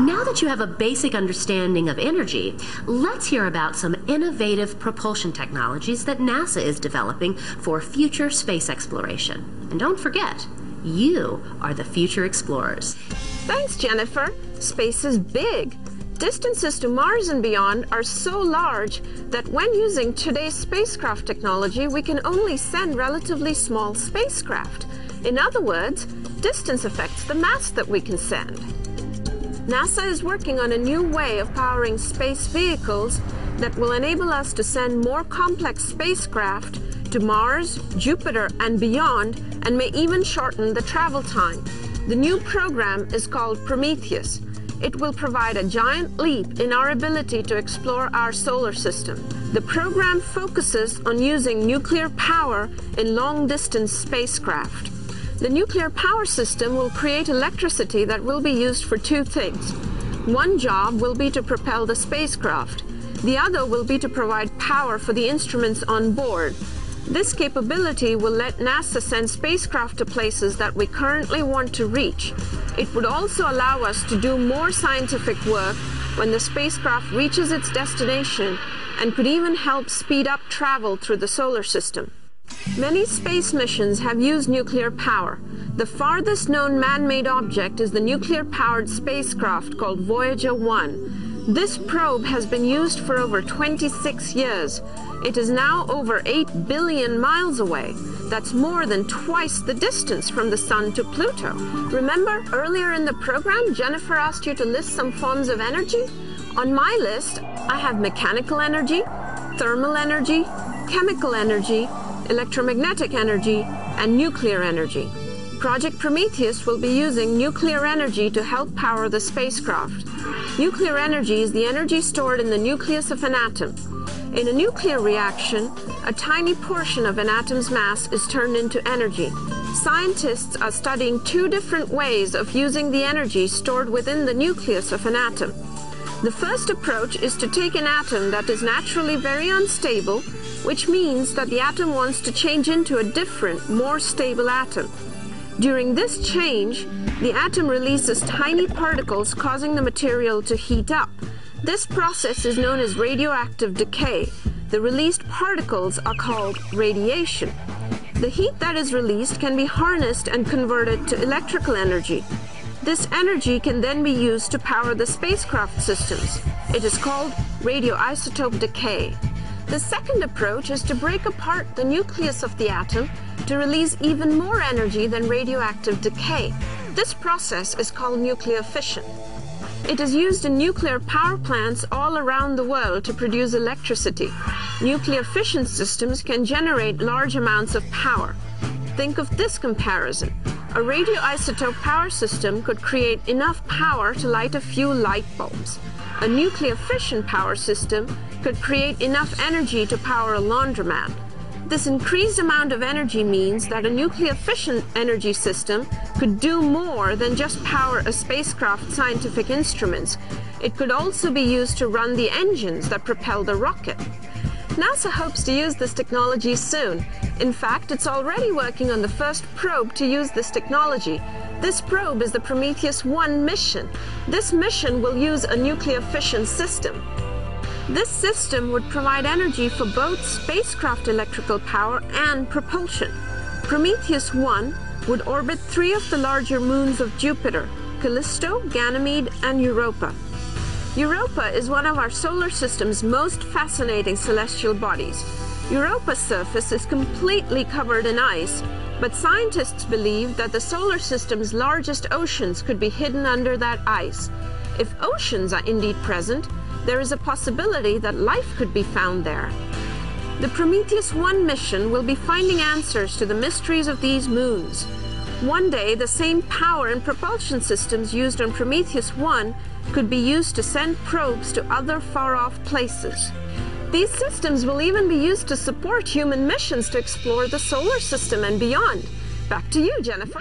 Now that you have a basic understanding of energy, let's hear about some innovative propulsion technologies that NASA is developing for future space exploration. And don't forget, you are the future explorers. Thanks, Jennifer. Space is big. Distances to Mars and beyond are so large that when using today's spacecraft technology, we can only send relatively small spacecraft. In other words, distance affects the mass that we can send. NASA is working on a new way of powering space vehicles that will enable us to send more complex spacecraft to Mars, Jupiter, and beyond, and may even shorten the travel time. The new program is called Prometheus. It will provide a giant leap in our ability to explore our solar system. The program focuses on using nuclear power in long distance spacecraft. The nuclear power system will create electricity that will be used for two things. One job will be to propel the spacecraft. The other will be to provide power for the instruments on board. This capability will let NASA send spacecraft to places that we currently want to reach. It would also allow us to do more scientific work when the spacecraft reaches its destination and could even help speed up travel through the solar system. Many space missions have used nuclear power. The farthest known man-made object is the nuclear-powered spacecraft called Voyager 1. This probe has been used for over 26 years. It is now over 8 billion miles away. That's more than twice the distance from the Sun to Pluto. Remember, earlier in the program, Jennifer asked you to list some forms of energy? On my list, I have mechanical energy, thermal energy, chemical energy, electromagnetic energy, and nuclear energy. Project Prometheus will be using nuclear energy to help power the spacecraft. Nuclear energy is the energy stored in the nucleus of an atom. In a nuclear reaction, a tiny portion of an atom's mass is turned into energy. Scientists are studying two different ways of using the energy stored within the nucleus of an atom. The first approach is to take an atom that is naturally very unstable which means that the atom wants to change into a different, more stable atom. During this change, the atom releases tiny particles causing the material to heat up. This process is known as radioactive decay. The released particles are called radiation. The heat that is released can be harnessed and converted to electrical energy. This energy can then be used to power the spacecraft systems. It is called radioisotope decay. The second approach is to break apart the nucleus of the atom to release even more energy than radioactive decay. This process is called nuclear fission. It is used in nuclear power plants all around the world to produce electricity. Nuclear fission systems can generate large amounts of power. Think of this comparison. A radioisotope power system could create enough power to light a few light bulbs. A nuclear fission power system could create enough energy to power a laundromat. This increased amount of energy means that a nuclear fission energy system could do more than just power a spacecraft's scientific instruments. It could also be used to run the engines that propel the rocket. NASA hopes to use this technology soon. In fact, it's already working on the first probe to use this technology. This probe is the Prometheus 1 mission. This mission will use a nuclear fission system. This system would provide energy for both spacecraft electrical power and propulsion. Prometheus 1 would orbit three of the larger moons of Jupiter, Callisto, Ganymede, and Europa. Europa is one of our solar system's most fascinating celestial bodies. Europa's surface is completely covered in ice, but scientists believe that the solar system's largest oceans could be hidden under that ice. If oceans are indeed present, there is a possibility that life could be found there. The Prometheus 1 mission will be finding answers to the mysteries of these moons. One day, the same power and propulsion systems used on Prometheus 1 could be used to send probes to other far-off places. These systems will even be used to support human missions to explore the solar system and beyond. Back to you, Jennifer.